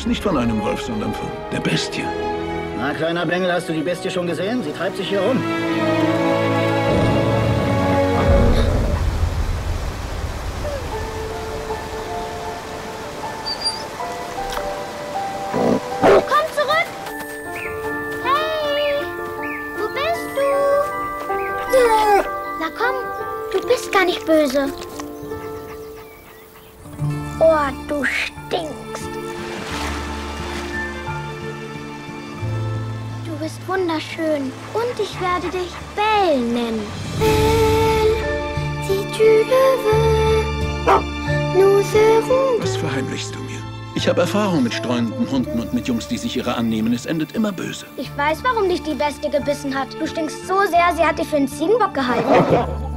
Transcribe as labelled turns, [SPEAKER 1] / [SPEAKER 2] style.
[SPEAKER 1] uns nicht von einem Wolf, sondern von der Bestie.
[SPEAKER 2] Na, kleiner Bengel, hast du die Bestie schon gesehen? Sie treibt sich hier rum.
[SPEAKER 3] Komm zurück! Hey! Wo bist du? Na komm, du bist gar nicht böse. Oh, du stinkst. Bist wunderschön und ich werde dich Belle nennen. Belle, si tu le veux, nous serons
[SPEAKER 1] Was verheimlichst du mir? Ich habe Erfahrung mit streunenden Hunden und mit Jungs, die sich ihrer annehmen. Es endet immer böse.
[SPEAKER 3] Ich weiß, warum dich die Bestie gebissen hat. Du stinkst so sehr, sie hat dich für einen Ziegenbock gehalten.